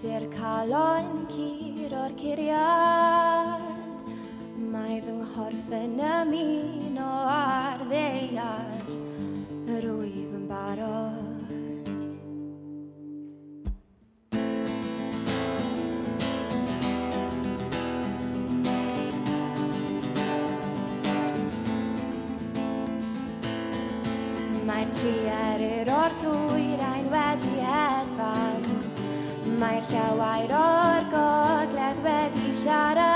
Bydd caloen cyr o'r curiad Mae fy nghorff yn o ar ddeiar Yr wyf yn barod Mae'r trier yr o'r dwyrain wedi edfan Mae llawer o'r gogledd wedi siarad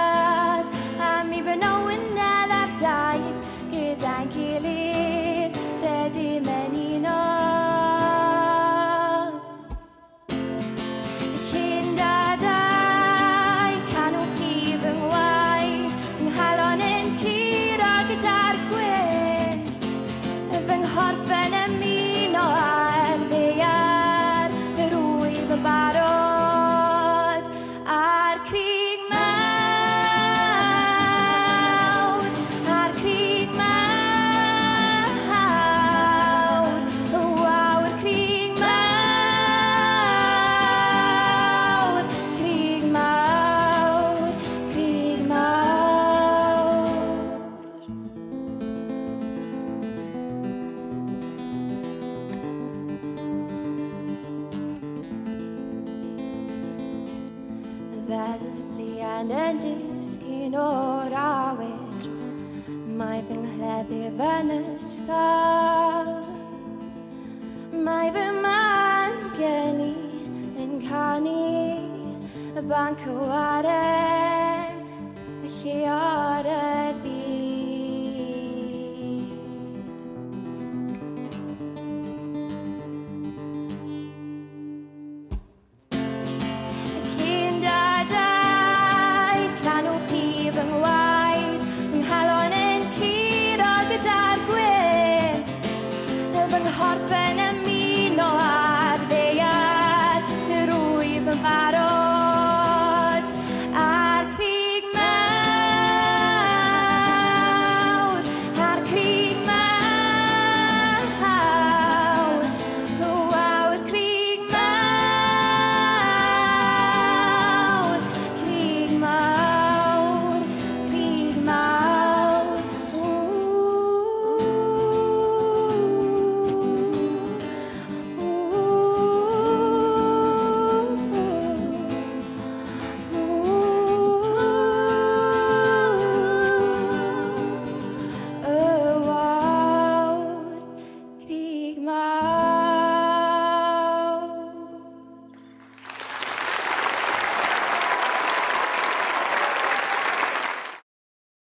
yn y disgyn o'r awyr Mae fy nghleddi fy'n ysgol Mae fy man gen i yn canu y banc o ares